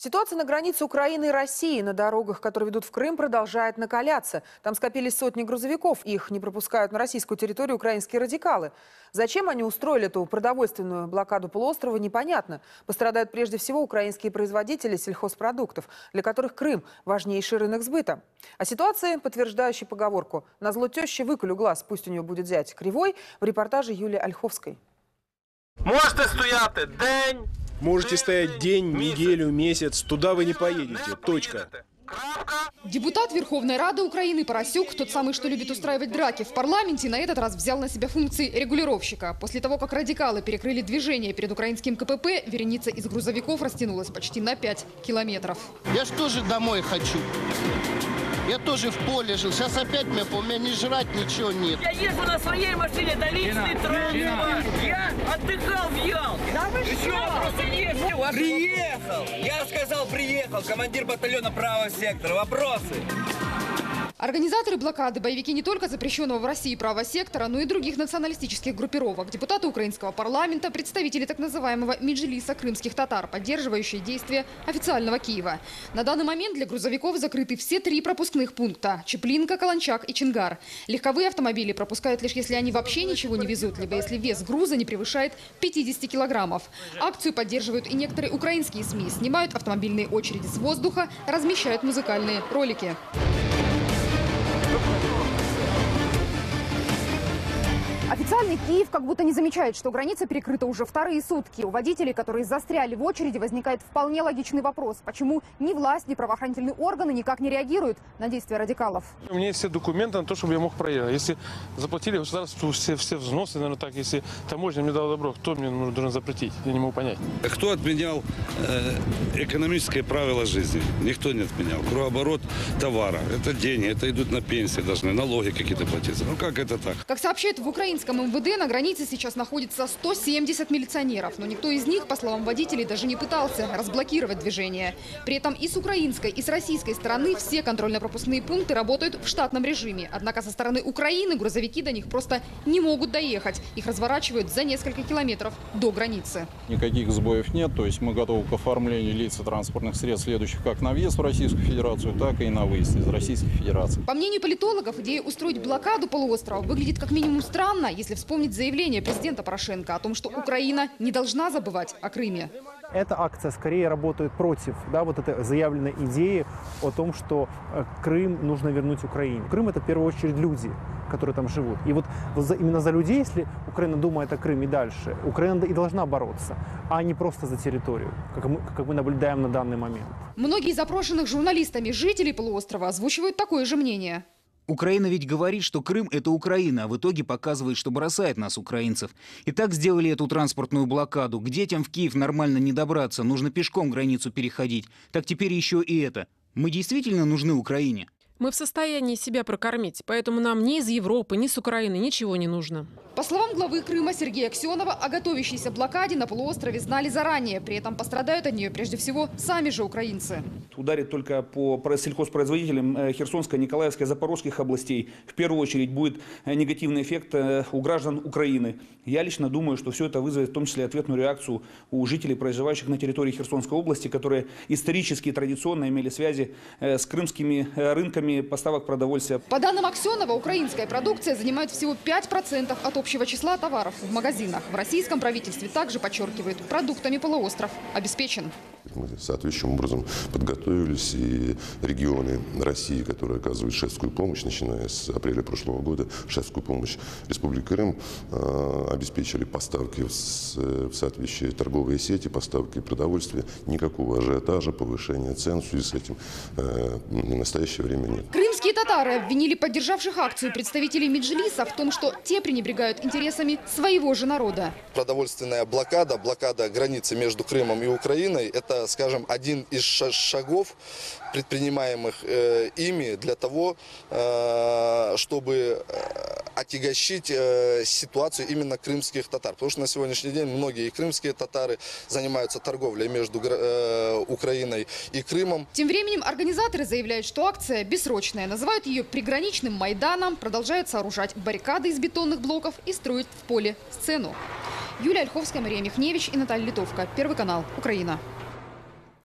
Ситуация на границе Украины и России на дорогах, которые ведут в Крым, продолжает накаляться. Там скопились сотни грузовиков. Их не пропускают на российскую территорию украинские радикалы. Зачем они устроили эту продовольственную блокаду полуострова, непонятно. Пострадают прежде всего украинские производители сельхозпродуктов, для которых Крым – важнейший рынок сбыта. О ситуации, подтверждающей поговорку «На зло тещи выколю глаз, пусть у нее будет зять кривой» в репортаже Юлии Ольховской. Можете стояти день. Можете стоять день, неделю, месяц, туда вы не поедете. Точка. Депутат Верховной Рады Украины Поросюк, тот самый, что любит устраивать драки в парламенте, на этот раз взял на себя функции регулировщика. После того, как радикалы перекрыли движение перед украинским КПП, вереница из грузовиков растянулась почти на 5 километров. Я ж тоже домой хочу. Я тоже в поле жил. Сейчас опять мне, у меня не жрать ничего нет. Я езжу на своей машине, это личный транспорт. Я отдыхал в Ялте. Да вы что? Я просто езжу. Приехал. Я сказал, приехал. Командир батальона правого сектора. Nossa! Организаторы блокады – боевики не только запрещенного в России права сектора, но и других националистических группировок. Депутаты украинского парламента, представители так называемого Меджлиса крымских татар, поддерживающие действия официального Киева. На данный момент для грузовиков закрыты все три пропускных пункта – Чеплинка, Каланчак и Чингар. Легковые автомобили пропускают лишь если они вообще ничего не везут, либо если вес груза не превышает 50 килограммов. Акцию поддерживают и некоторые украинские СМИ. Снимают автомобильные очереди с воздуха, размещают музыкальные ролики. Look Официальный Киев как будто не замечает, что граница перекрыта уже вторые сутки. У водителей, которые застряли в очереди, возникает вполне логичный вопрос. Почему ни власть, ни правоохранительные органы никак не реагируют на действия радикалов? У меня есть все документы на то, чтобы я мог проехать. Если заплатили государству все, все взносы, наверное, так, если таможня мне дала добро, кто мне должен запретить? Я не могу понять. Кто отменял э, экономические правила жизни? Никто не отменял. Кругооборот товара. Это деньги, это идут на пенсии должны, налоги какие-то платиться. Ну как это так? Как сообщают в украинском МВД, на границе сейчас находится 170 милиционеров. Но никто из них, по словам водителей, даже не пытался разблокировать движение. При этом и с украинской, и с российской стороны все контрольно-пропускные пункты работают в штатном режиме. Однако со стороны Украины грузовики до них просто не могут доехать. Их разворачивают за несколько километров до границы. Никаких сбоев нет, то есть мы готовы к оформлению лиц и транспортных средств, следующих как на въезд в Российскую Федерацию, так и на выезд из Российской Федерации. По мнению политологов, идея устроить блокаду полуострова выглядит как минимум странно, если вспомнить заявление президента Порошенко о том, что Украина не должна забывать о Крыме. Эта акция скорее работает против да, вот этой заявленной идеи о том, что э, Крым нужно вернуть Украине. Крым это в первую очередь люди, которые там живут. И вот, именно за людей, если Украина думает о Крыме дальше, Украина и должна бороться, а не просто за территорию, как мы, как мы наблюдаем на данный момент. Многие запрошенных журналистами жителей полуострова озвучивают такое же мнение. Украина ведь говорит, что Крым – это Украина, а в итоге показывает, что бросает нас, украинцев. И так сделали эту транспортную блокаду. К детям в Киев нормально не добраться, нужно пешком границу переходить. Так теперь еще и это. Мы действительно нужны Украине? Мы в состоянии себя прокормить, поэтому нам ни из Европы, ни с Украины ничего не нужно. По словам главы Крыма Сергея Аксенова, о готовящейся блокаде на полуострове знали заранее. При этом пострадают от нее прежде всего сами же украинцы. Ударит только по сельхозпроизводителям э, Херсонской, Николаевской, Запорожских областей. В первую очередь будет э, негативный эффект э, у граждан Украины. Я лично думаю, что все это вызовет в том числе ответную реакцию у жителей, проживающих на территории Херсонской области, которые исторически и традиционно имели связи с крымскими рынками поставок продовольствия. По данным Аксенова, украинская продукция занимает всего 5% от общего числа товаров в магазинах. В российском правительстве также подчеркивают, продуктами полуостров обеспечен. Мы соответствующим образом подготовились, и регионы России, которые оказывают шефскую помощь, начиная с апреля прошлого года, шефскую помощь Республики Крым, э, обеспечили поставки в, соответствующие торговые сети, поставки продовольствия. Никакого ажиотажа, повышения цен в связи с этим э, в настоящее время нет. Крымские татары обвинили поддержавших акцию представителей Меджлиса в том, что те пренебрегают интересами своего же народа. Продовольственная блокада, блокада границы между Крымом и Украиной – это, скажем, один из шагов, предпринимаемых э, ими для того, э, чтобы э, отягощить ситуацию именно крымских татар. Потому что на сегодняшний день многие крымские татары занимаются торговлей между Украиной и Крымом. Тем временем организаторы заявляют, что акция бессрочная. Называют ее приграничным Майданом, продолжают сооружать баррикады из бетонных блоков и строить в поле сцену. Юлия Ольховская, Мария Михневич и Наталья Литовка. Первый канал. Украина.